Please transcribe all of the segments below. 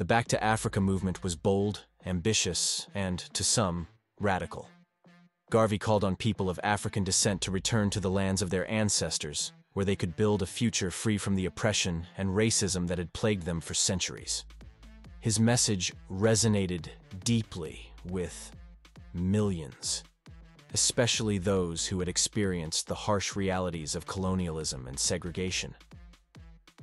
The Back to Africa movement was bold, ambitious, and, to some, radical. Garvey called on people of African descent to return to the lands of their ancestors, where they could build a future free from the oppression and racism that had plagued them for centuries. His message resonated deeply with millions, especially those who had experienced the harsh realities of colonialism and segregation.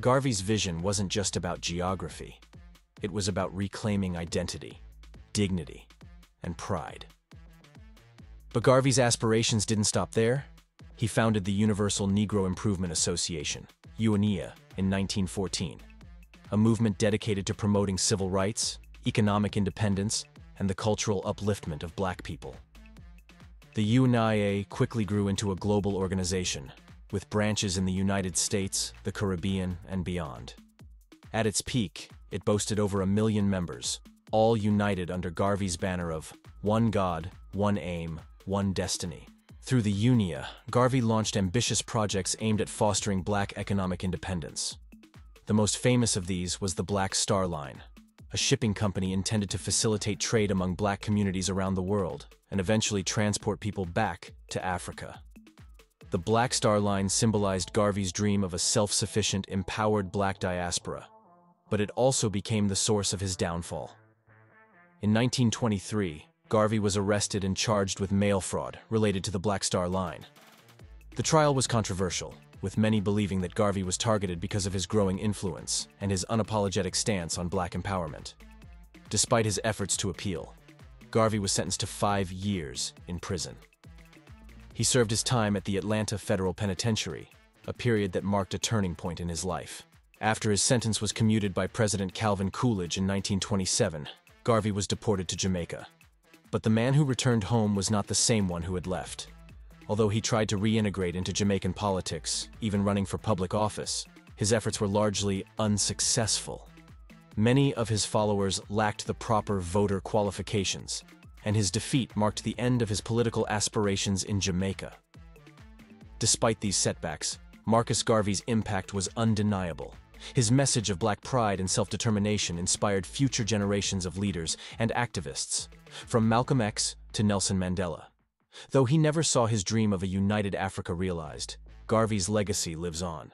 Garvey's vision wasn't just about geography. It was about reclaiming identity, dignity, and pride. But Garvey's aspirations didn't stop there. He founded the Universal Negro Improvement Association, UNIA, in 1914, a movement dedicated to promoting civil rights, economic independence, and the cultural upliftment of black people. The UNIA quickly grew into a global organization, with branches in the United States, the Caribbean, and beyond. At its peak, it boasted over a million members, all united under Garvey's banner of One God, One Aim, One Destiny. Through the UNIA, Garvey launched ambitious projects aimed at fostering black economic independence. The most famous of these was the Black Star Line, a shipping company intended to facilitate trade among black communities around the world and eventually transport people back to Africa. The Black Star Line symbolized Garvey's dream of a self-sufficient, empowered black diaspora, but it also became the source of his downfall. In 1923, Garvey was arrested and charged with mail fraud related to the Black Star Line. The trial was controversial, with many believing that Garvey was targeted because of his growing influence and his unapologetic stance on black empowerment. Despite his efforts to appeal, Garvey was sentenced to five years in prison. He served his time at the Atlanta Federal Penitentiary, a period that marked a turning point in his life. After his sentence was commuted by President Calvin Coolidge in 1927, Garvey was deported to Jamaica. But the man who returned home was not the same one who had left. Although he tried to reintegrate into Jamaican politics, even running for public office, his efforts were largely unsuccessful. Many of his followers lacked the proper voter qualifications, and his defeat marked the end of his political aspirations in Jamaica. Despite these setbacks, Marcus Garvey's impact was undeniable. His message of black pride and self-determination inspired future generations of leaders and activists, from Malcolm X to Nelson Mandela. Though he never saw his dream of a united Africa realized, Garvey's legacy lives on.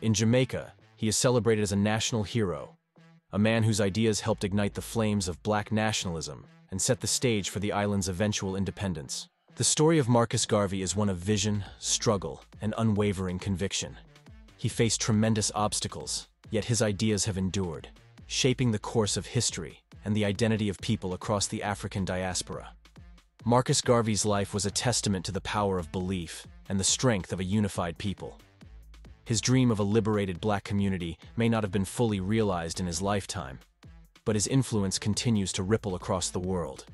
In Jamaica, he is celebrated as a national hero, a man whose ideas helped ignite the flames of black nationalism and set the stage for the island's eventual independence. The story of Marcus Garvey is one of vision, struggle, and unwavering conviction. He faced tremendous obstacles, yet his ideas have endured, shaping the course of history and the identity of people across the African diaspora. Marcus Garvey's life was a testament to the power of belief and the strength of a unified people. His dream of a liberated black community may not have been fully realized in his lifetime, but his influence continues to ripple across the world.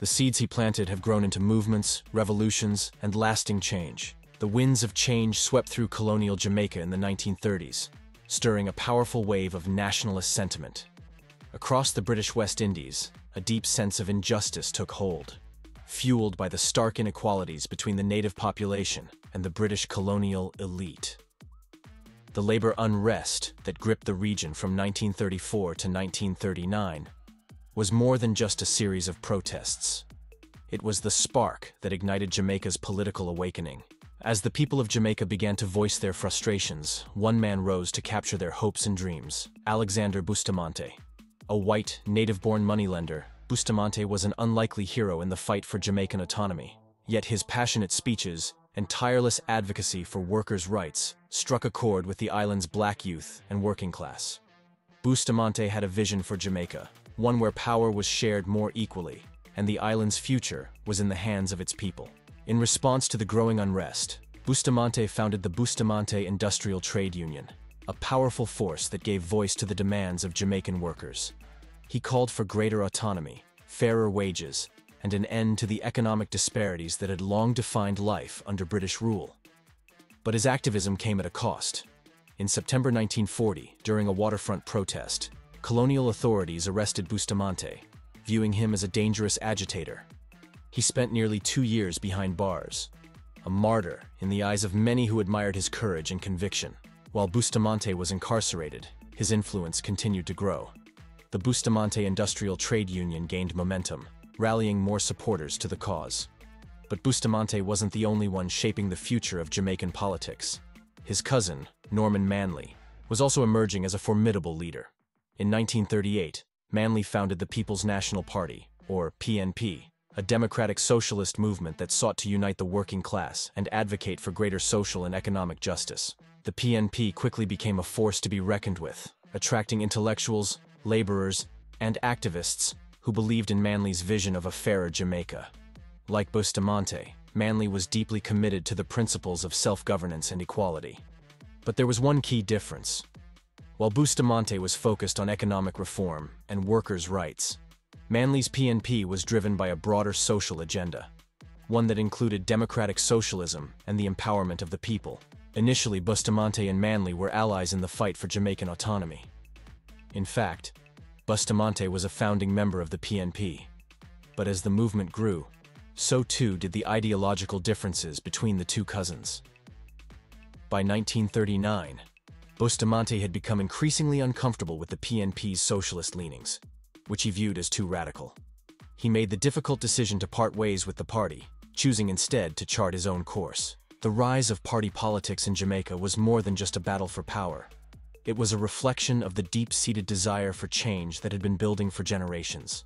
The seeds he planted have grown into movements, revolutions, and lasting change. The winds of change swept through colonial Jamaica in the 1930s, stirring a powerful wave of nationalist sentiment. Across the British West Indies, a deep sense of injustice took hold, fueled by the stark inequalities between the native population and the British colonial elite. The labor unrest that gripped the region from 1934 to 1939 was more than just a series of protests. It was the spark that ignited Jamaica's political awakening. As the people of Jamaica began to voice their frustrations, one man rose to capture their hopes and dreams, Alexander Bustamante. A white, native-born moneylender, Bustamante was an unlikely hero in the fight for Jamaican autonomy. Yet his passionate speeches and tireless advocacy for workers' rights struck a chord with the island's black youth and working class. Bustamante had a vision for Jamaica, one where power was shared more equally, and the island's future was in the hands of its people. In response to the growing unrest, Bustamante founded the Bustamante Industrial Trade Union, a powerful force that gave voice to the demands of Jamaican workers. He called for greater autonomy, fairer wages, and an end to the economic disparities that had long defined life under British rule. But his activism came at a cost. In September 1940, during a waterfront protest, colonial authorities arrested Bustamante, viewing him as a dangerous agitator he spent nearly two years behind bars, a martyr in the eyes of many who admired his courage and conviction. While Bustamante was incarcerated, his influence continued to grow. the Bustamante Industrial Trade Union gained momentum, rallying more supporters to the cause. But Bustamante wasn't the only one shaping the future of Jamaican politics. His cousin, Norman Manley, was also emerging as a formidable leader. In 1938, Manley founded the People's National Party, or PNP, a democratic socialist movement that sought to unite the working class and advocate for greater social and economic justice. The PNP quickly became a force to be reckoned with, attracting intellectuals, laborers, and activists who believed in Manley's vision of a fairer Jamaica. Like Bustamante, Manley was deeply committed to the principles of self-governance and equality. But there was one key difference. While Bustamante was focused on economic reform and workers' rights, Manley's PNP was driven by a broader social agenda, one that included democratic socialism and the empowerment of the people. Initially, Bustamante and Manley were allies in the fight for Jamaican autonomy. In fact, Bustamante was a founding member of the PNP. But as the movement grew, so too did the ideological differences between the two cousins. By 1939, Bustamante had become increasingly uncomfortable with the PNP's socialist leanings which he viewed as too radical. He made the difficult decision to part ways with the party, choosing instead to chart his own course. The rise of party politics in Jamaica was more than just a battle for power. It was a reflection of the deep-seated desire for change that had been building for generations.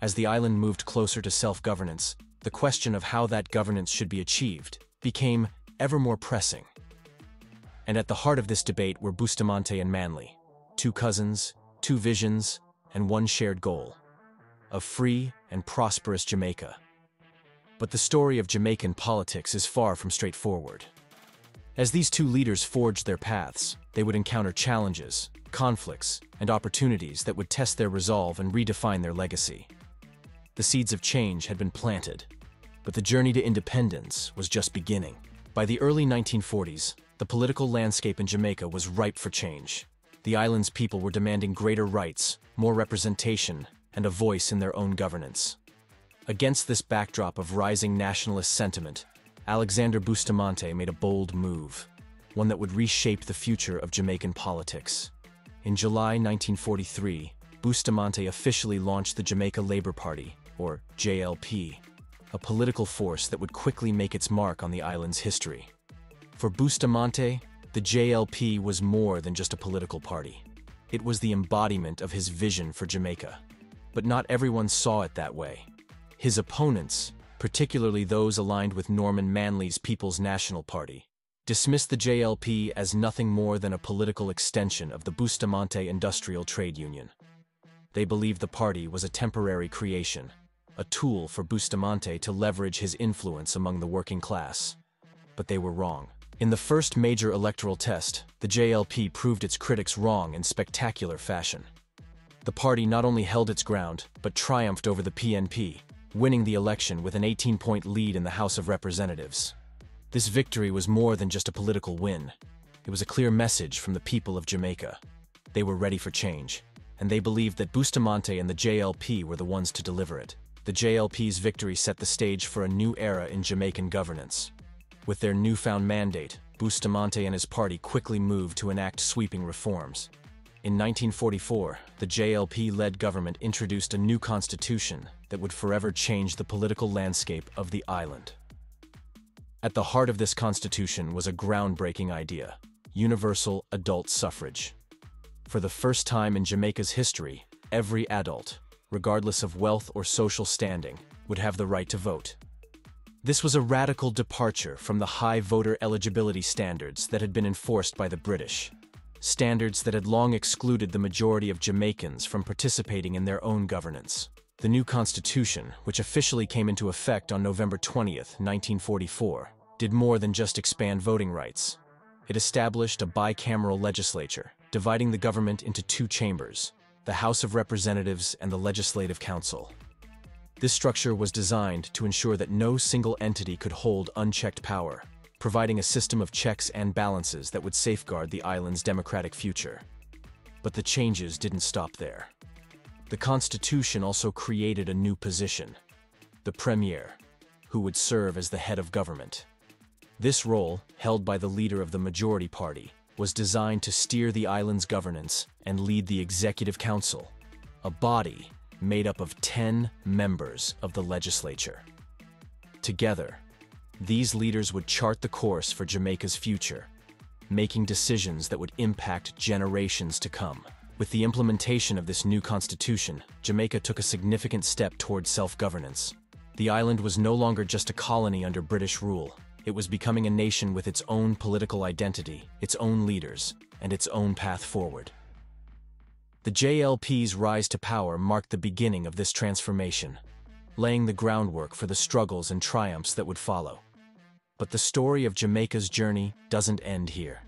As the island moved closer to self-governance, the question of how that governance should be achieved became ever more pressing. And at the heart of this debate were Bustamante and Manley, two cousins, two visions, and one shared goal a free and prosperous Jamaica. But the story of Jamaican politics is far from straightforward. As these two leaders forged their paths, they would encounter challenges, conflicts, and opportunities that would test their resolve and redefine their legacy. The seeds of change had been planted, but the journey to independence was just beginning. By the early 1940s, the political landscape in Jamaica was ripe for change the island's people were demanding greater rights, more representation, and a voice in their own governance. Against this backdrop of rising nationalist sentiment, Alexander Bustamante made a bold move, one that would reshape the future of Jamaican politics. In July 1943, Bustamante officially launched the Jamaica Labour Party, or JLP, a political force that would quickly make its mark on the island's history. For Bustamante, the JLP was more than just a political party. It was the embodiment of his vision for Jamaica. But not everyone saw it that way. His opponents, particularly those aligned with Norman Manley's People's National Party, dismissed the JLP as nothing more than a political extension of the Bustamante Industrial Trade Union. They believed the party was a temporary creation, a tool for Bustamante to leverage his influence among the working class. But they were wrong. In the first major electoral test, the JLP proved its critics wrong in spectacular fashion. The party not only held its ground, but triumphed over the PNP, winning the election with an 18-point lead in the House of Representatives. This victory was more than just a political win. It was a clear message from the people of Jamaica. They were ready for change, and they believed that Bustamante and the JLP were the ones to deliver it. The JLP's victory set the stage for a new era in Jamaican governance. With their newfound mandate, Bustamante and his party quickly moved to enact sweeping reforms. In 1944, the JLP-led government introduced a new constitution that would forever change the political landscape of the island. At the heart of this constitution was a groundbreaking idea, universal adult suffrage. For the first time in Jamaica's history, every adult, regardless of wealth or social standing, would have the right to vote. This was a radical departure from the high voter eligibility standards that had been enforced by the British, standards that had long excluded the majority of Jamaicans from participating in their own governance. The new constitution, which officially came into effect on November 20, 1944, did more than just expand voting rights. It established a bicameral legislature, dividing the government into two chambers, the House of Representatives and the Legislative Council. This structure was designed to ensure that no single entity could hold unchecked power, providing a system of checks and balances that would safeguard the island's democratic future. But the changes didn't stop there. The Constitution also created a new position, the Premier, who would serve as the head of government. This role, held by the leader of the majority party, was designed to steer the island's governance and lead the Executive Council, a body made up of 10 members of the legislature. Together, these leaders would chart the course for Jamaica's future, making decisions that would impact generations to come. With the implementation of this new constitution, Jamaica took a significant step towards self-governance. The island was no longer just a colony under British rule. It was becoming a nation with its own political identity, its own leaders, and its own path forward. The JLP's rise to power marked the beginning of this transformation, laying the groundwork for the struggles and triumphs that would follow. But the story of Jamaica's journey doesn't end here.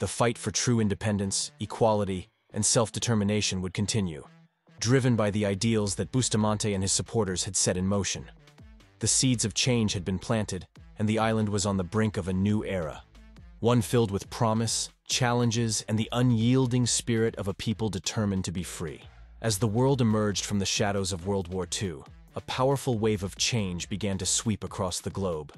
The fight for true independence, equality, and self-determination would continue, driven by the ideals that Bustamante and his supporters had set in motion. The seeds of change had been planted, and the island was on the brink of a new era, one filled with promise, challenges, and the unyielding spirit of a people determined to be free. As the world emerged from the shadows of World War II, a powerful wave of change began to sweep across the globe.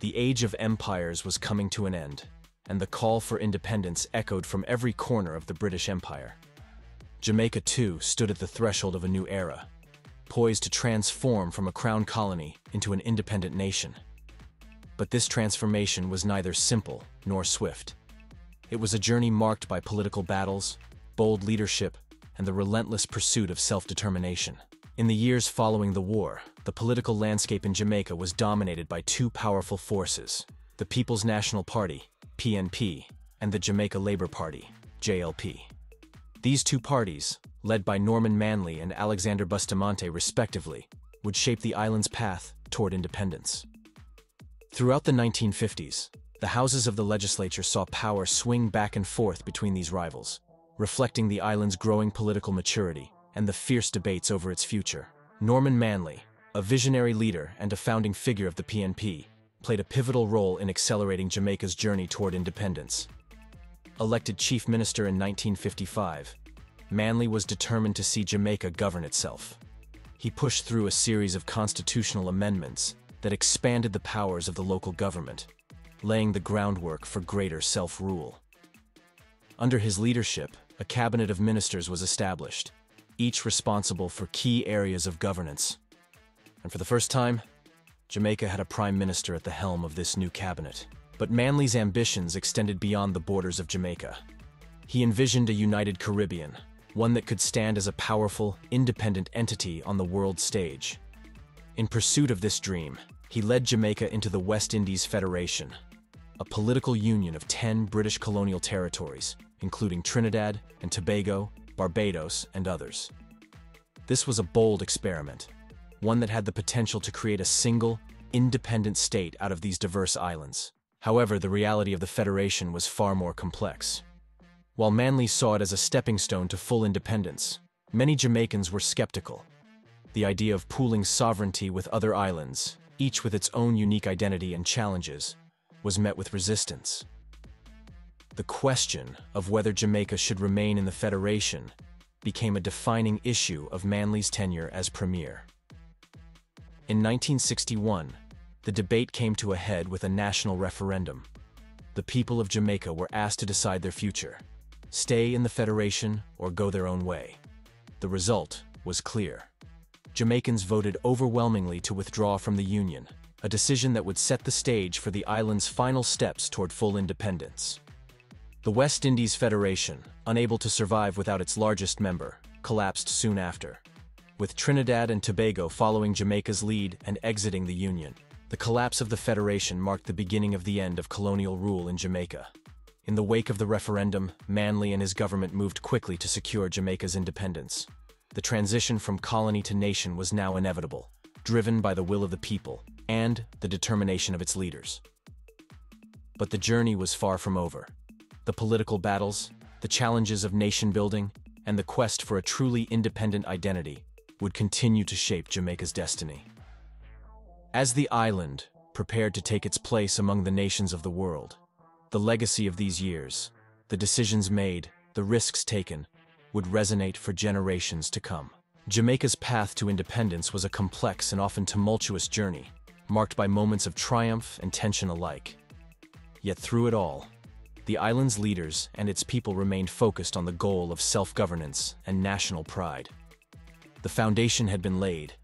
The age of empires was coming to an end, and the call for independence echoed from every corner of the British Empire. Jamaica, too, stood at the threshold of a new era, poised to transform from a crown colony into an independent nation. But this transformation was neither simple nor swift. It was a journey marked by political battles, bold leadership, and the relentless pursuit of self-determination. In the years following the war, the political landscape in Jamaica was dominated by two powerful forces, the People's National Party PNP, and the Jamaica Labour Party, JLP. These two parties, led by Norman Manley and Alexander Bustamante respectively, would shape the island's path toward independence. Throughout the 1950s, the houses of the legislature saw power swing back and forth between these rivals, reflecting the island's growing political maturity and the fierce debates over its future. Norman Manley, a visionary leader and a founding figure of the PNP, played a pivotal role in accelerating Jamaica's journey toward independence. Elected chief minister in 1955, Manley was determined to see Jamaica govern itself. He pushed through a series of constitutional amendments that expanded the powers of the local government, laying the groundwork for greater self-rule. Under his leadership, a cabinet of ministers was established, each responsible for key areas of governance. And for the first time, Jamaica had a prime minister at the helm of this new cabinet. But Manley's ambitions extended beyond the borders of Jamaica. He envisioned a united Caribbean, one that could stand as a powerful, independent entity on the world stage. In pursuit of this dream, he led Jamaica into the West Indies Federation, a political union of 10 British colonial territories, including Trinidad and Tobago, Barbados, and others. This was a bold experiment, one that had the potential to create a single, independent state out of these diverse islands. However, the reality of the Federation was far more complex. While Manley saw it as a stepping stone to full independence, many Jamaicans were skeptical. The idea of pooling sovereignty with other islands, each with its own unique identity and challenges, was met with resistance. The question of whether Jamaica should remain in the Federation became a defining issue of Manley's tenure as Premier. In 1961, the debate came to a head with a national referendum. The people of Jamaica were asked to decide their future, stay in the Federation or go their own way. The result was clear. Jamaicans voted overwhelmingly to withdraw from the Union, a decision that would set the stage for the island's final steps toward full independence. The West Indies Federation, unable to survive without its largest member, collapsed soon after with Trinidad and Tobago following Jamaica's lead and exiting the Union. The collapse of the Federation marked the beginning of the end of colonial rule in Jamaica. In the wake of the referendum, Manley and his government moved quickly to secure Jamaica's independence. The transition from colony to nation was now inevitable, driven by the will of the people and the determination of its leaders. But the journey was far from over. The political battles, the challenges of nation building, and the quest for a truly independent identity would continue to shape Jamaica's destiny. As the island prepared to take its place among the nations of the world, the legacy of these years, the decisions made, the risks taken, would resonate for generations to come. Jamaica's path to independence was a complex and often tumultuous journey, marked by moments of triumph and tension alike. Yet through it all, the island's leaders and its people remained focused on the goal of self-governance and national pride. The foundation had been laid.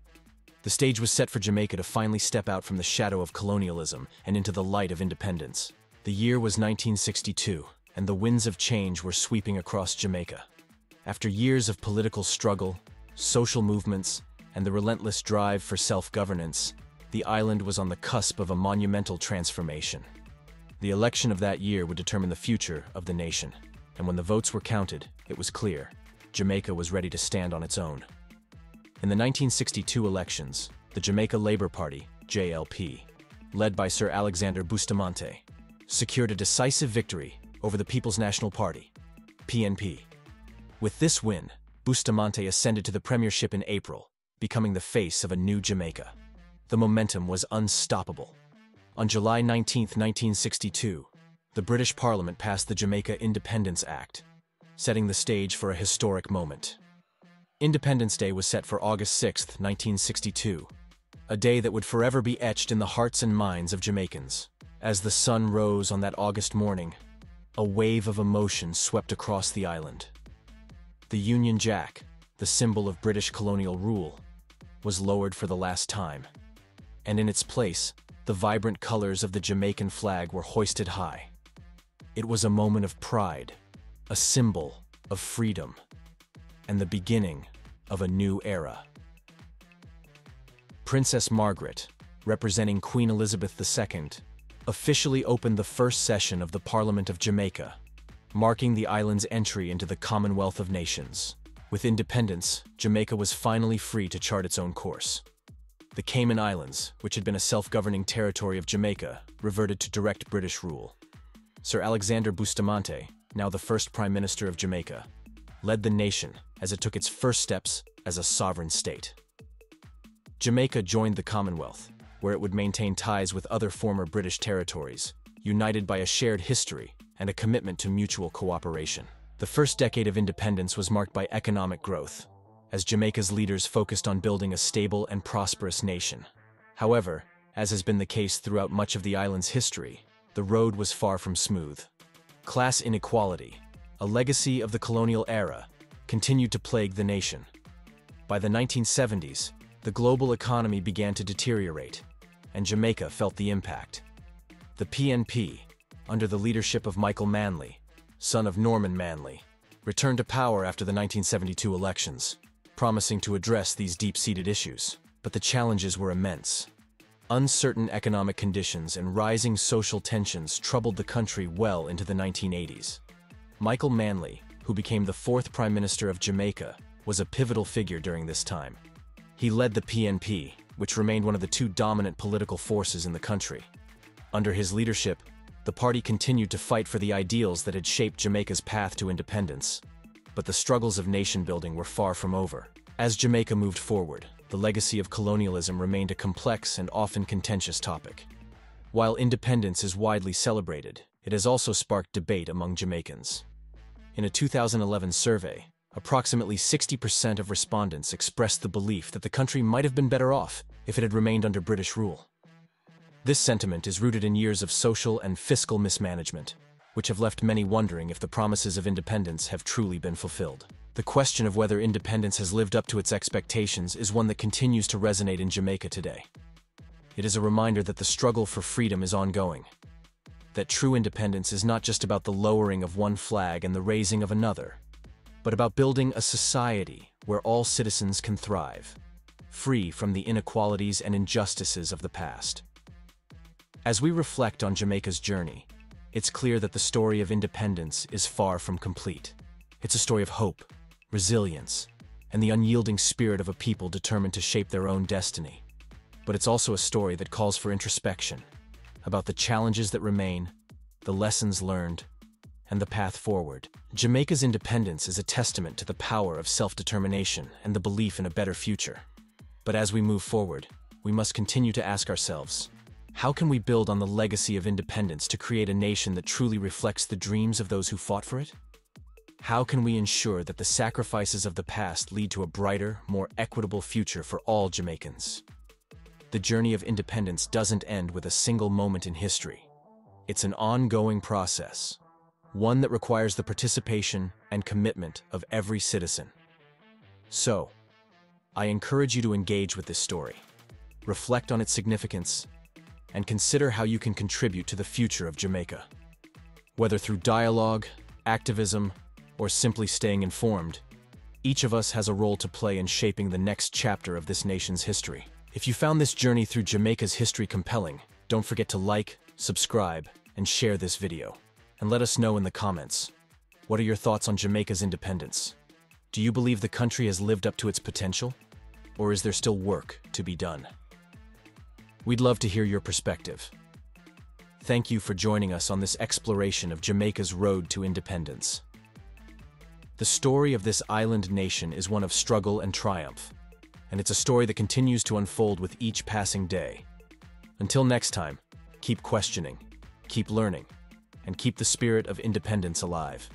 The stage was set for Jamaica to finally step out from the shadow of colonialism and into the light of independence. The year was 1962, and the winds of change were sweeping across Jamaica. After years of political struggle, social movements, and the relentless drive for self-governance, the island was on the cusp of a monumental transformation. The election of that year would determine the future of the nation, and when the votes were counted, it was clear Jamaica was ready to stand on its own. In the 1962 elections, the Jamaica Labour Party, JLP, led by Sir Alexander Bustamante, secured a decisive victory over the People's National Party, PNP. With this win, Bustamante ascended to the premiership in April, becoming the face of a new Jamaica. The momentum was unstoppable. On July 19, 1962, the British Parliament passed the Jamaica Independence Act, setting the stage for a historic moment. Independence Day was set for August 6, 1962, a day that would forever be etched in the hearts and minds of Jamaicans. As the sun rose on that August morning, a wave of emotion swept across the island. The Union Jack, the symbol of British colonial rule, was lowered for the last time, and in its place, the vibrant colors of the Jamaican flag were hoisted high. It was a moment of pride, a symbol of freedom, and the beginning of a new era. Princess Margaret, representing Queen Elizabeth II, officially opened the first session of the Parliament of Jamaica, marking the island's entry into the Commonwealth of Nations. With independence, Jamaica was finally free to chart its own course. The Cayman Islands, which had been a self-governing territory of Jamaica, reverted to direct British rule. Sir Alexander Bustamante, now the first Prime Minister of Jamaica, led the nation as it took its first steps as a sovereign state. Jamaica joined the Commonwealth, where it would maintain ties with other former British territories, united by a shared history and a commitment to mutual cooperation. The first decade of independence was marked by economic growth, as Jamaica's leaders focused on building a stable and prosperous nation. However, as has been the case throughout much of the island's history, the road was far from smooth. Class inequality, a legacy of the colonial era, continued to plague the nation. By the 1970s, the global economy began to deteriorate, and Jamaica felt the impact. The PNP, under the leadership of Michael Manley, son of Norman Manley, returned to power after the 1972 elections, promising to address these deep-seated issues. But the challenges were immense. Uncertain economic conditions and rising social tensions troubled the country well into the 1980s. Michael Manley, who became the fourth Prime Minister of Jamaica, was a pivotal figure during this time. He led the PNP, which remained one of the two dominant political forces in the country. Under his leadership, the party continued to fight for the ideals that had shaped Jamaica's path to independence. But the struggles of nation-building were far from over. As Jamaica moved forward, the legacy of colonialism remained a complex and often contentious topic. While independence is widely celebrated, it has also sparked debate among Jamaicans. In a 2011 survey, approximately 60% of respondents expressed the belief that the country might have been better off if it had remained under British rule. This sentiment is rooted in years of social and fiscal mismanagement, which have left many wondering if the promises of independence have truly been fulfilled. The question of whether independence has lived up to its expectations is one that continues to resonate in Jamaica today. It is a reminder that the struggle for freedom is ongoing, that true independence is not just about the lowering of one flag and the raising of another, but about building a society where all citizens can thrive, free from the inequalities and injustices of the past. As we reflect on Jamaica's journey, it's clear that the story of independence is far from complete. It's a story of hope, resilience, and the unyielding spirit of a people determined to shape their own destiny. But it's also a story that calls for introspection, about the challenges that remain, the lessons learned, and the path forward. Jamaica's independence is a testament to the power of self-determination and the belief in a better future. But as we move forward, we must continue to ask ourselves, how can we build on the legacy of independence to create a nation that truly reflects the dreams of those who fought for it? How can we ensure that the sacrifices of the past lead to a brighter, more equitable future for all Jamaicans? The journey of independence doesn't end with a single moment in history. It's an ongoing process, one that requires the participation and commitment of every citizen. So, I encourage you to engage with this story, reflect on its significance, and consider how you can contribute to the future of Jamaica. Whether through dialogue, activism, or simply staying informed, each of us has a role to play in shaping the next chapter of this nation's history. If you found this journey through Jamaica's history compelling, don't forget to like, subscribe, and share this video. And let us know in the comments. What are your thoughts on Jamaica's independence? Do you believe the country has lived up to its potential? Or is there still work to be done? We'd love to hear your perspective. Thank you for joining us on this exploration of Jamaica's road to independence. The story of this island nation is one of struggle and triumph, and it's a story that continues to unfold with each passing day. Until next time, keep questioning, keep learning, and keep the spirit of independence alive.